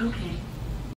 Okay.